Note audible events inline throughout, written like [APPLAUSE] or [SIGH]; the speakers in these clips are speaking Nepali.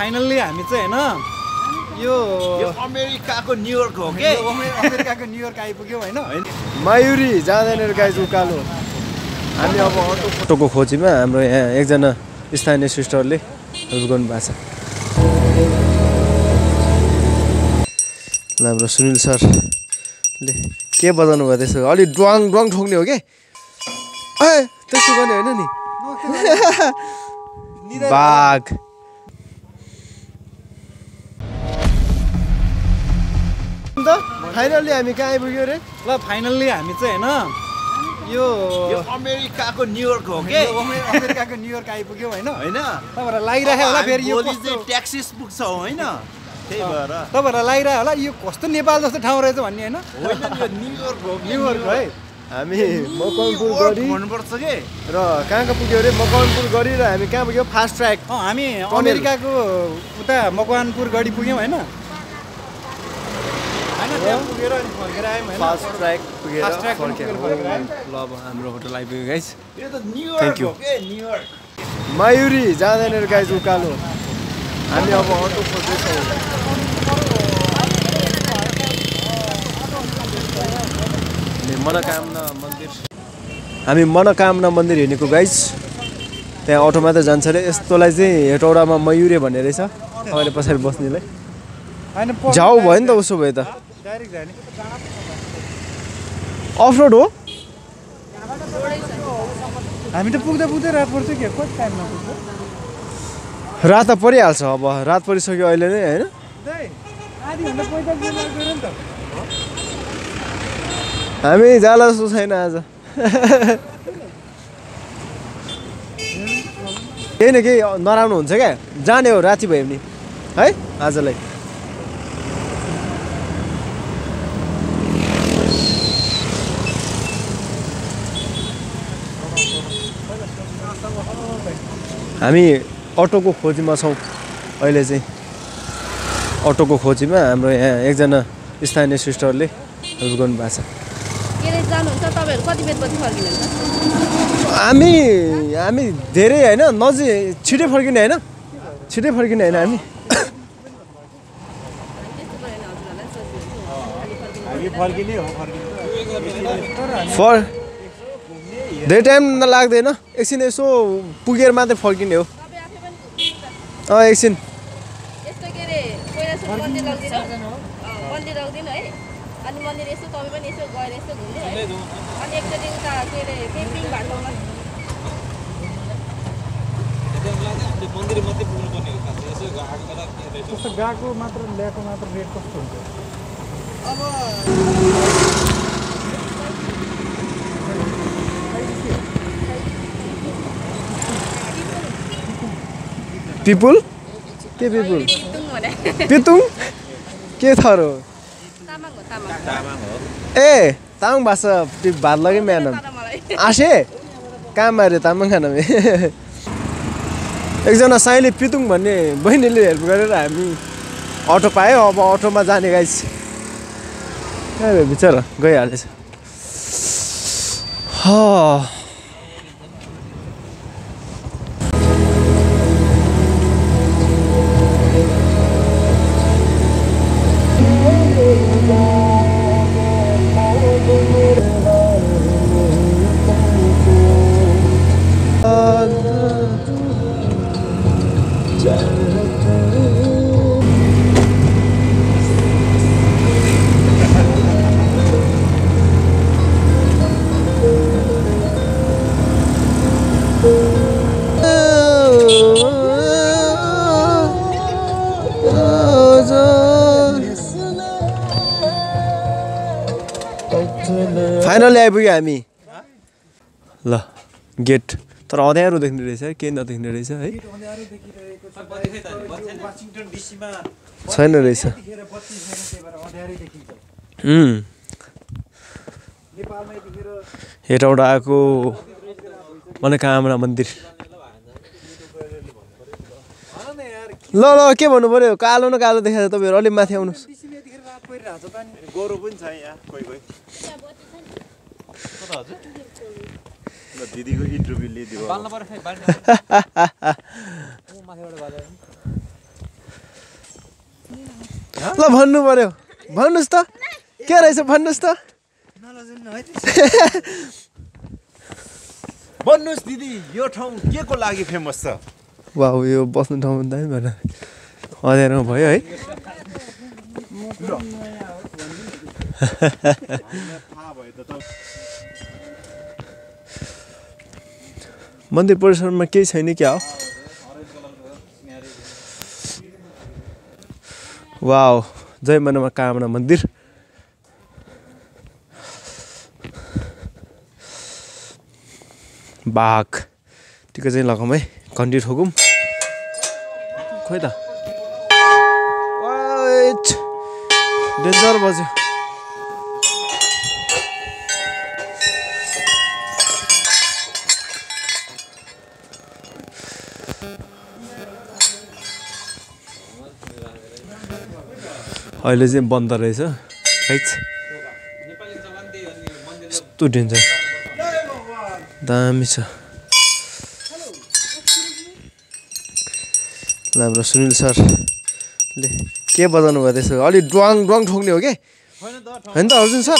फाइनल्ली हामी चाहिँ होइन यो अमेरिकाको न्युयोर्क हो के? अमेरिकाको न्युयोर्क आइपुग्यौँ होइन। मायुरी जाँदैन गाइज उकालो। हामी अब अटो अटोको खोजीमा हाम्रो यहाँ एकजना स्थानीय सिस्टरले हेल्प गर्नु भएको छ। हाम्रो सुनिल सरले के बजाउनु भयो त्यसो अलिक ड्वाङ ड्वाङ ठोक्ने हो कि? ए त्यस्तो गर्ने होइन नि। [LAUGHS] बाघ। अन्त फाइनल्ली हामी कहाँ आइपुग्यो रे? ल फाइनल्ली हामी चाहिँ होइन। यो यो अमेरिकाको न्युयोर्क हो के? अमेरिकाको न्युयोर्क आइपुग्यौँ होइन। होइन? तपाईँहरूलाई लागिरहेको होला फेरि यो ट्याक्सिस पुग्छौँ होइन। त्यही भएर। तपाईँहरूलाई लागिरहेको होला यो कस्तो नेपाल जस्तो ठाउँ रहेछ भन्ने होइन। न्युयोर्क हो न्युयोर्क है। हामी मकवानपुर गरी भन्नुपर्छ के? र कहाँ कहाँ पुग्यो अरे मकवानपुर गरी र हामी कहाँ पुग्यो? फास्ट ट्र्याक अँ, हामी अमेरिकाको उता मकवानपुर गढी पुग्यौँ होइन होइन त्यहाँ पुगेर अनि फर्केर आयौँ होइन फास्ट ट्र्याक पुगेर फर्केर। ल अब हाम्रो होटल आइपुग्यो गाइस यो मायुरी जाँदैन गाइज उकालो। हामी अब अटो खोज्दैछौँ मनोकामना मन्दिर। हामी मनोकामना मन्दिर हिँडेको गाइज त्यहाँ अटो मात्रै जान्छ अरे यस्तोलाई चाहिँ हेटौडामा मयुरे भन्ने रहेछ। तपाईँले पछाडि बस्नेलाई। झाउ भयो नि त उसो भए त। डाइरेक्ट जाने। अफ रोड हो? हामी त पुग्दा पुग्दै रात पर्छ कि कति टाइममा पुग्छ रात त परिहाल्छ अब रात परिसक्यो अहिले नै होइन? हामी जाला जस्तो छैन आज। केही न केही नराम्रो हुन्छ क्या। जाने हो राति भयो भने। है आजलाई। हामी अटोको खोजीमा छौँ। अहिले चाहिँ अटोको खोजीमा हाम्रो यहाँ एकजना स्थानीय सिस्टरले हेल्प गर्नु भएको छ। हामी हामी धेरै होइन नजिक छिटै फर्किने होइन छिटै फर्किने होइन हामी। हामी फर्किने हो फर्किने। फर धेरै टाइम लाग्दैन। एकछिन यसो पुगेर मात्रै फर्किने हो। तपाईँ आफै पनि अँ एकछिन। यस्तो के अरे कोइलासो मन्दिर लगिदिनु। मन्दिर लगिदिनु है अनि मन्दिर यसो तपाईँ पनि यसो गएर यसो घुम्नु है अनि एकचोटि उता के अरे केम्पिङ भएको होला कस्तो गएको मात्र ल्याएको मात्र रेट कस्तो हुन्छ पिपुल के पिपुल पितुङ के थर हो ए तामाङ भाषा भात लगे म्यानम तर मलाई आसे कहाँ मारे तामाङ खाना एकजना साइले पितुङ भन्ने बहिनीले हेल्प गरेर हामी अटो पायो अब अटोमा जाने गाइस बिचरा गइहालेछ हा फाइनली आइपुग्यो हामी। ल गेट तर अँध्यारो देख्ने रहेछ केही नदेख्ने रहेछ है। छैन रहेछ। हेटौँडा आएको मनोकामना मन्दिर। ल ल के भन्नु पऱ्यो कालो न कालो देखाएको छ तपाईँहरू अलिक माथि आउनुहोस्। परिरहेको छ त अनि गोरु पनि छ यहाँ कोही कोही। ल दिदीको इन्टरभ्यू लिइदियो [LAUGHS] ल भन्नु पर्यो भन्नुहोस् त। के रहेछ भन्नुहोस् त। [LAUGHS] भन्नुहोस् दिदी यो ठाउँ के को लागि फेमस छ? वा यो बस्नु ठाउँ दामी भएन अँध्यारोमा भयो है। मन्दिर परिसरमा केही छैन क्या हो वाओ जय मनोकामना मन्दिर बाघ टिका चाहिँ लगाउँ है घन्टी ठोकौँ खोइ त डेन्जर बज्यो अहिले चाहिँ बन्द रहेछ राइट यस्तो डेन्जर दामी छ हाम्रो सुनिल सरले के बजाउनु भयो त्यसो? अलिक ड्वाङ ड्वाङ ठोक्ने हो कि? होइन त अर्जुन सर?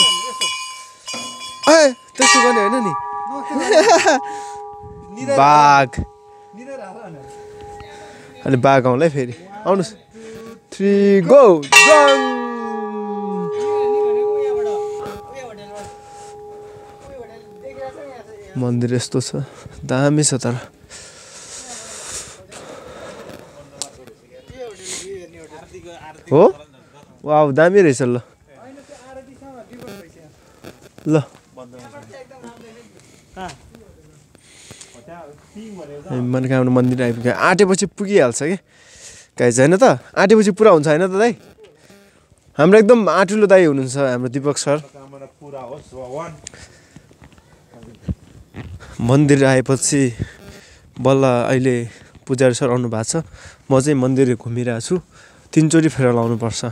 ए त्यस्तो गर्ने होइन नि। बाघ। अलि बाघ आउँला है फेरि। आउनुहोस्। थ्री गो मन्दिर यस्तो छ। दामी छ तर। हो? वा दामी रहेछ ल. ल. मनोकामना मन्दिर आइपुग्यो। आँटेपछि पुगिहाल्छ कि? गाई छैन त? आँटेपछि पुरा हुन्छ होइन त दाइ हाम्रो एकदम आँटिलो दाई हुनुहुन्छ हाम्रो दिपक सर। मन्दिर आएपछि बल्ल अहिले पुजारी सर आउनु भएको छ। म चाहिँ मन्दिर घुमिरहेको छु। तिनचोटि फेर लाउनुपर्छ।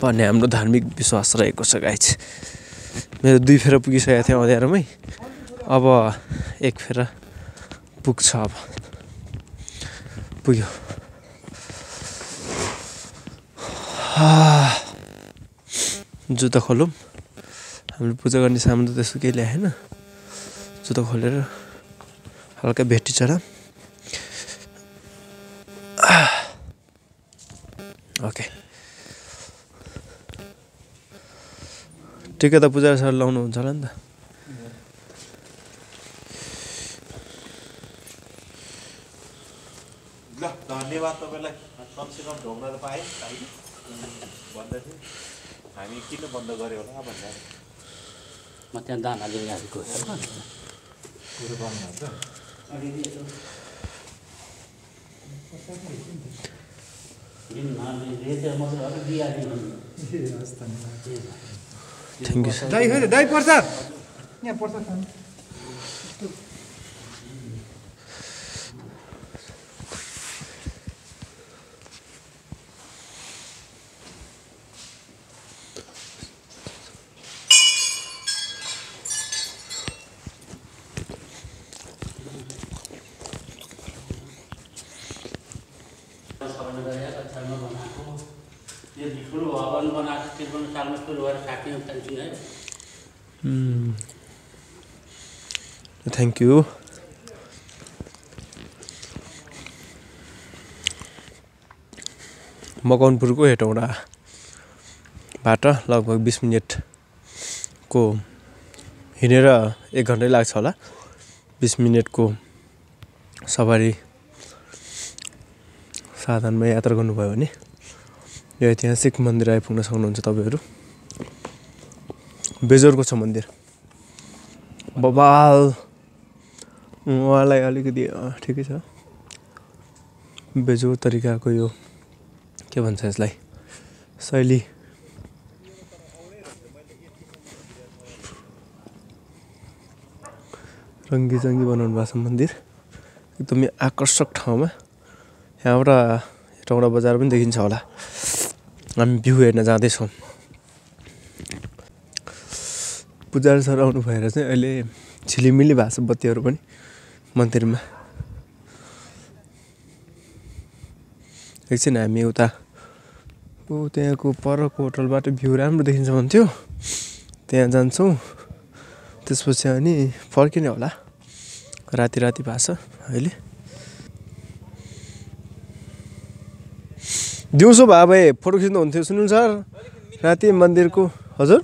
भन्ने हाम्रो धार्मिक विश्वास रहेको छ चाहिँ मेरो दुई फेर पुगिसकेको थिएँ अँध्यारोमै। अब एक फेर पुग्छ अब। पुग्यो। [SIGHS] जुत्ता खोलौँ। हामीले पूजा गर्ने सामान त त्यस्तो केही ल्याएन जुत्ता खोलेर हल्का भेटी चढा टिका त पूजा सर लाउनु हुन्छ होला नि त। ल धन्यवाद तपाईँलाई। कमसेकम ढोग्न त पाएँ। भन्दै थियो हामी किन बन्द गऱ्यो होला भन्दा म त्यहाँ दाना लिएर आएको थ्याङ्क यू दाइ खोइ दाइ प्रसाद यहाँ प्रसाद खानु यो ठुलो भवन बनाएको त्रिपन्न सालमा सुरु भएर है थ्याङ्क यू मकवानपुरको हेटौँडाबाट लगभग बिस मिनटको हिँडेर एक घन्टै लाग्छ होला बिस मिनटको सवारी साधनमा यात्रा गर्नुभयो भने यो ऐतिहासिक मन्दिर आइपुग्न सक्नुहुन्छ तपाईँहरू। बेजोरको छ मन्दिर। बबाल। उहाँलाई अलिकति ठिकै छ। बेजोर तरिकाको यो के भन्छ यसलाई? शैली। रङ्गी चङ्गी बनाउनु भएको छ मन्दिर। एकदमै आकर्षक ठाउँमा। यहाँबाट हेटौँडा बजार पनि देखिन्छ होला। हामी भ्यू हेर्न जाँदैछौँ पुजारी सर आउनु भएर चाहिँ अहिले झिलिमिली भएको छ बत्तीहरू पनि मन्दिरमा एकछिन हामी उता ऊ त्यहाँको परको होटलबाट भ्यू राम्रो देखिन्छ भन्थ्यो त्यहाँ जान्छौँ त्यसपछि अनि फर्किने होला राति राति भएको छ अहिले दिउँसो भए भए फोटो खिच्नु हुन्थ्यो सुन्नु सर। राति मन्दिरको हजुर?